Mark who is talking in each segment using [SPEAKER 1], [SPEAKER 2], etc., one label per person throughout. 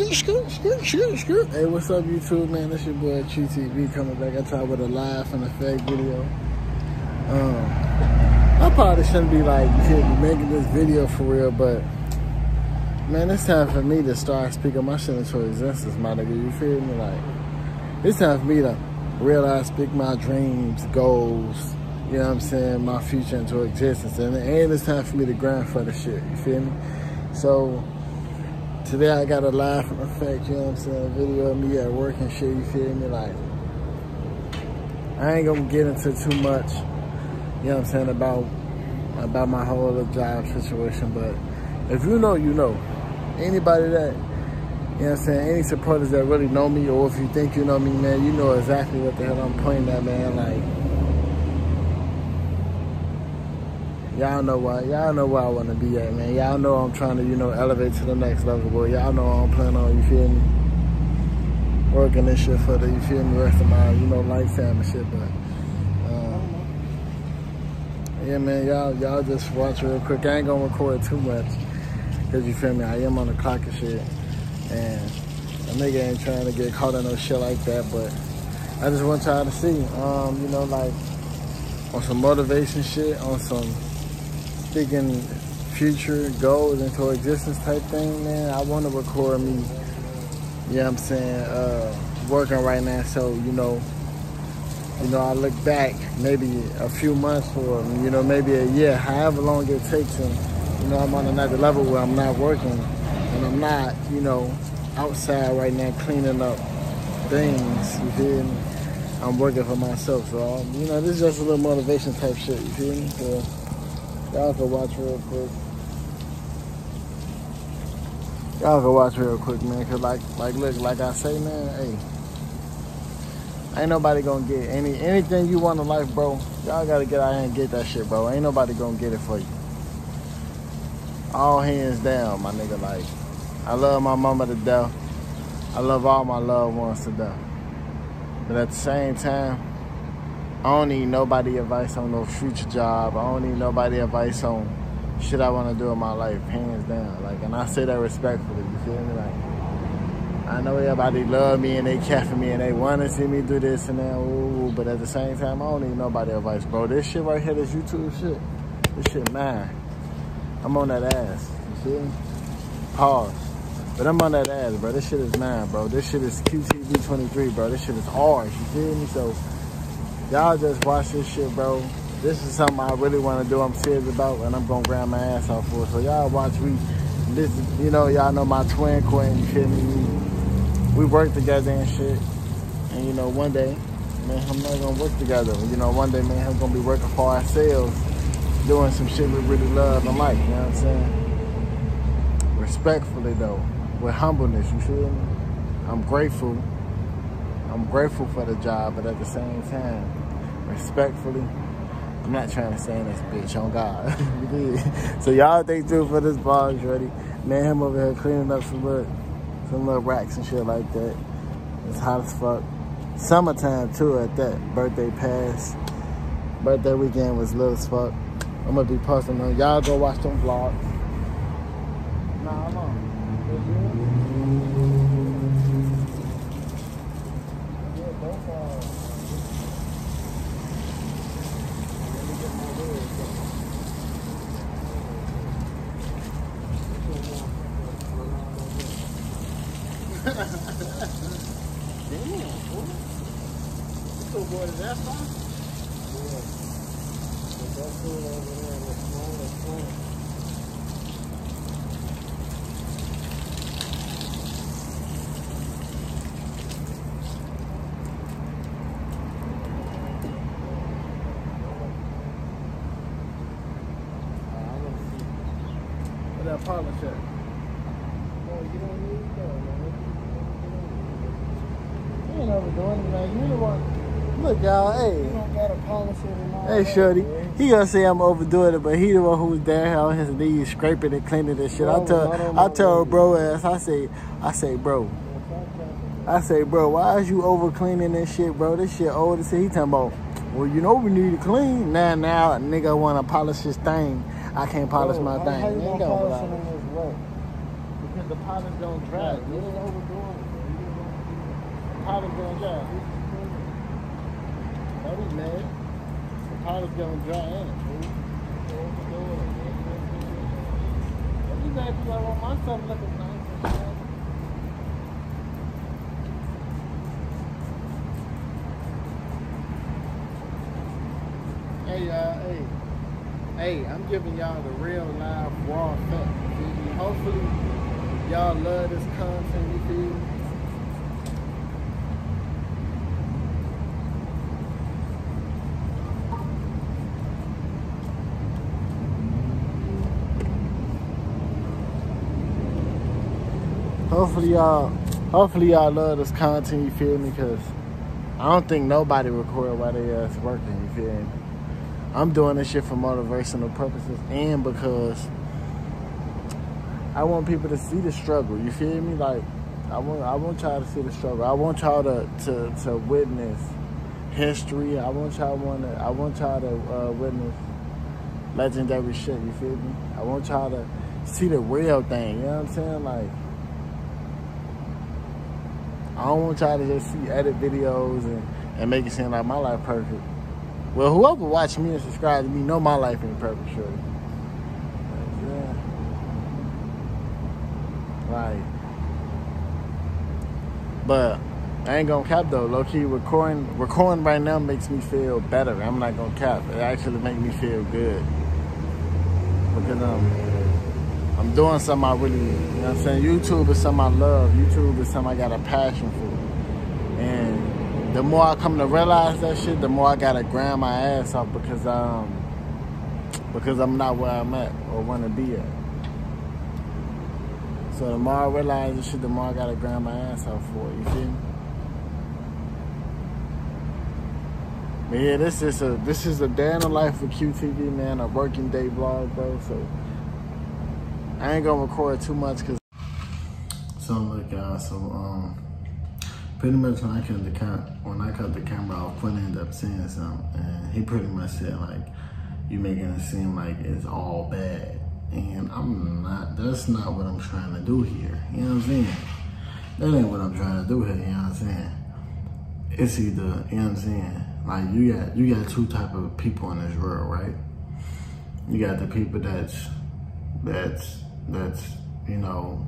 [SPEAKER 1] scoot, scoot, scoot, scoot, scoot. Hey, what's up, YouTube, man? This your boy QTV coming back at top with a live and effect video. Um, I probably shouldn't be like making this video for real, but man, it's time for me to start speaking my shit into existence, my nigga. You feel me? Like, it's time for me to realize, speak my dreams, goals, you know what I'm saying, my future into existence. And, and it's time for me to grind for the shit, you feel me? So, today I got a live from effect, you know what I'm saying, a video of me at work and shit, you feel me? Like, I ain't gonna get into too much, you know what I'm saying, about about my whole job situation, but if you know, you know. Anybody that, you know what I'm saying, any supporters that really know me, or if you think you know me, man, you know exactly what the hell I'm pointing at, man, like, Y'all know why. Y'all know where I want to be at, man. Y'all know I'm trying to, you know, elevate to the next level, boy. Y'all know I'm planning on, you feel me? Working this shit for the, you feel me, rest of my, you know, lifetime and shit, but, um, yeah, man, y'all, y'all just watch real quick. I ain't gonna record too much, cause you feel me, I am on the clock and shit, and a nigga ain't trying to get caught in no shit like that, but I just want y'all to see, um, you know, like, on some motivation shit, on some, speaking future goals into existence type thing, man, I want to record me, you know what I'm saying, uh, working right now. So, you know, you know, I look back maybe a few months or, you know, maybe a year, however long it takes. And, you know, I'm on another level where I'm not working and I'm not, you know, outside right now cleaning up things, you feel me? I'm working for myself. So, um, you know, this is just a little motivation type shit, you feel me? So, Y'all can watch real quick. Y'all can watch real quick, man. Cause like, like, look, like I say, man, hey, ain't nobody gonna get any anything you want in life, bro. Y'all gotta get out here and get that shit, bro. Ain't nobody gonna get it for you. All hands down, my nigga. Like, I love my mama to death. I love all my loved ones to death. But at the same time, I don't need nobody advice on no future job. I don't need nobody advice on shit I want to do in my life, hands down. Like, and I say that respectfully. You feel me? Like, I know everybody love me and they care for me and they want to see me do this and that. Ooh, but at the same time, I don't need nobody advice, bro. This shit right here, this YouTube shit, this shit mine. I'm on that ass. You me? Pause. But I'm on that ass, bro. This shit is mine, bro. This shit is QTV23, bro. This shit is ours. You feel me? So y'all just watch this shit, bro. This is something I really want to do. I'm serious about, and I'm gonna grind my ass off for. So y'all watch me. This, is you know, y'all know my twin Quinn. You feel me? We, we work together and shit. And you know, one day, man, I'm not gonna work together. You know, one day, man, I'm gonna be working for ourselves, doing some shit we really love and like. You know what I'm saying? Respectfully though, with humbleness. You feel me? I'm grateful. I'm grateful for the job, but at the same time, respectfully, I'm not trying to stand this bitch on God. so y'all think too for this box ready. Man, him over here cleaning up some little, some little racks and shit like that. It's hot as fuck. Summertime too at that. Birthday pass. Birthday weekend was lit as fuck. I'm gonna be posting on. Y'all go watch them vlogs. Nah, I'm on. Boy, is that fun? Yeah. But food over there in the smallest. That parlor check. Oh, you don't need that, man. You ain't overdoing it, man. You the one. Look, y'all, hey.
[SPEAKER 2] You don't got a policy and all
[SPEAKER 1] Hey,
[SPEAKER 2] that,
[SPEAKER 1] Shorty.
[SPEAKER 2] man.
[SPEAKER 1] He gonna say I'm overdoing it, but he the one who was there on his knees, scraping and cleaning and shit. I
[SPEAKER 2] Bro,
[SPEAKER 1] tell,
[SPEAKER 2] not on
[SPEAKER 1] I
[SPEAKER 2] my
[SPEAKER 1] tell bro ass, I say, I say, bro, I say, bro, why is you over cleaning this shit, bro? This shit old as. He talking about, well, you know we need to clean. Now, now, a nigga wanna polish his thing. I can't polish
[SPEAKER 2] Bro,
[SPEAKER 1] my
[SPEAKER 2] how-
[SPEAKER 1] thing.
[SPEAKER 2] How you gonna polish it in this wet?
[SPEAKER 1] Because the pilot don't drive.
[SPEAKER 2] This is overdoing it.
[SPEAKER 1] Pilot don't drive. Mad. The pilot don't drive, be mad because I want my stuff looking nice. Hey, uh, hey. Hey, I'm giving y'all the real live raw fact. you? Hopefully, y'all love this content, you feel me? Hopefully y'all, hopefully y'all love this content, you feel me? Cause I don't think nobody record while they ass working, you feel me? I'm doing this shit for motivational purposes and because I want people to see the struggle. You feel me? Like I want I want y'all to see the struggle. I want y'all to to, to witness history. I want y'all want to I want y'all to uh, witness legendary shit. You feel me? I want y'all to see the real thing. You know what I'm saying? Like I don't want y'all to just see edit videos and, and make it seem like my life perfect. Well, whoever watch me and subscribe to me know my life ain't perfect, sure. Yeah. Right. But I ain't gonna cap though. Low key recording recording right now makes me feel better. I'm not gonna cap. It actually makes me feel good. Because um I'm doing something I really you know what I'm saying? YouTube is something I love. YouTube is something I got a passion for. And the more I come to realize that shit, the more I gotta grind my ass off because um because I'm not where I'm at or wanna be at. So the more I realize this shit, the more I gotta grind my ass off for it, you feel me? But yeah, this is a this is a day in the life of QTV, man, a working day vlog, bro. So I ain't gonna record too much cause so look y'all, so um pretty much when I cut the cam- when I cut the camera off, Quinn ended up saying something, and he pretty much said like, "You making it seem like it's all bad," and I'm not. That's not what I'm trying to do here. You know what I'm saying? That ain't what I'm trying to do here. You know what I'm saying? It's either you know what I'm saying. Like you got you got two type of people in this world, right? You got the people that's that's that's you know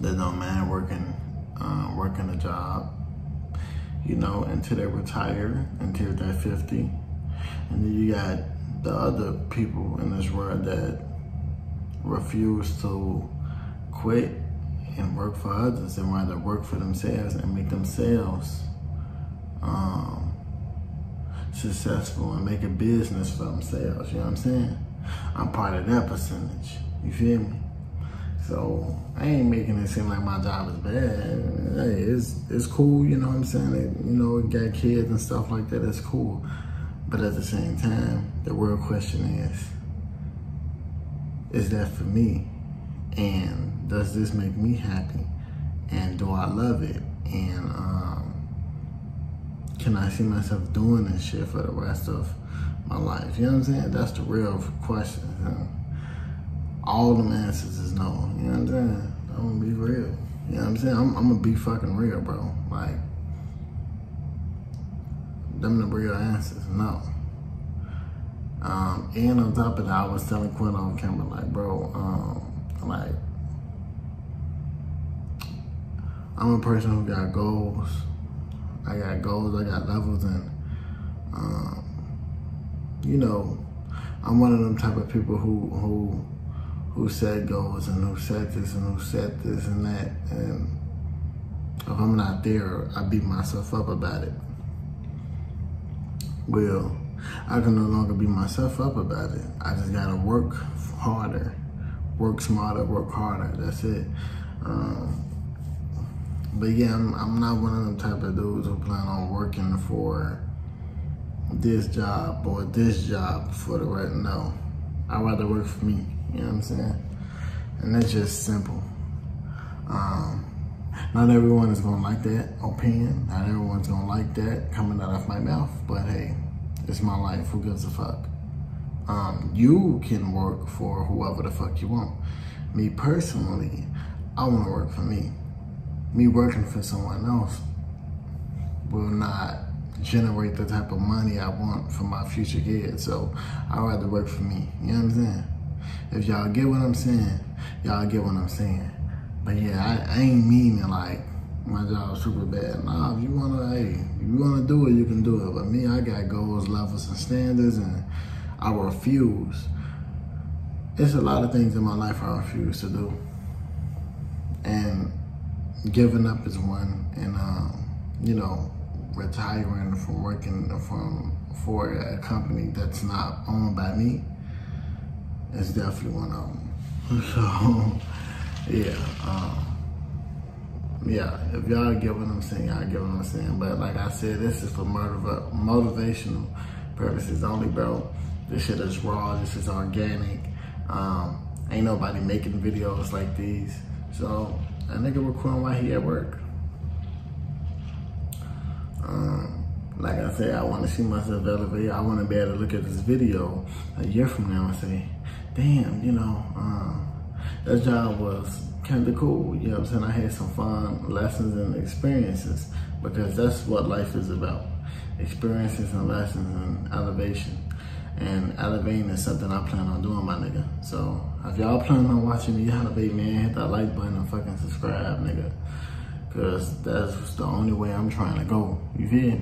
[SPEAKER 1] that don't mind working um, working a job, you know, until they retire, until they're 50. And then you got the other people in this world that refuse to quit and work for others and rather work for themselves and make themselves um, successful and make a business for themselves. You know what I'm saying? I'm part of that percentage. You feel me? So I ain't making it seem like my job is bad. Hey, it's it's cool, you know what I'm saying? It, you know, got kids and stuff like that, it's cool. But at the same time, the real question is, is that for me? And does this make me happy? And do I love it? And um, can I see myself doing this shit for the rest of my life? You know what I'm saying? That's the real question. You know? all them answers is no. You know what I'm saying? I'm gonna be real. You know what I'm saying? I'm, I'm gonna be fucking real, bro. Like, them the real answers, no. Um, and on top of that, I was telling Quinn on camera, like, bro, um, like, I'm a person who got goals. I got goals, I got levels, and, um, you know, I'm one of them type of people who, who who set goals and who set this and who set this and that. And if I'm not there, I beat myself up about it. Well, I can no longer beat myself up about it. I just gotta work harder, work smarter, work harder. That's it. Um, but yeah, I'm, I'm not one of them type of dudes who plan on working for this job or this job for the right. No, I'd rather work for me. You know what I'm saying? And that's just simple. Um, not everyone is gonna like that opinion. Not everyone's gonna like that coming out of my mouth. But hey, it's my life. Who gives a fuck? Um, you can work for whoever the fuck you want. me personally, I want to work for me. Me working for someone else will not generate the type of money I want for my future kids. So I'd rather work for me. You know what I'm saying? If y'all get what I'm saying, y'all get what I'm saying. But yeah, I, I ain't meaning like my job's super bad. Nah, if you wanna, hey, if you wanna do it, you can do it. But me, I got goals, levels, and standards, and I refuse. It's a lot of things in my life I refuse to do. And giving up is one, and um, you know, retiring from working from for a company that's not owned by me is definitely one of them. So, yeah. Um, yeah, if y'all get what I'm saying, y'all get what I'm saying. But like I said, this is for motiv motivational purposes only, bro. This shit is raw. This is organic. Um, ain't nobody making videos like these. So a nigga recording while he at work. Um, like I said, I want to see myself elevate. I want to be able to look at this video a year from now and say, damn, you know, um, that job was kind of cool. You know what I'm saying? I had some fun lessons and experiences because that's what life is about. Experiences and lessons and elevation. And elevating is something I plan on doing, my nigga. So if y'all plan on watching me elevate, man, hit that like button and fucking subscribe, nigga. Cause that's the only way I'm trying to go. You feel me?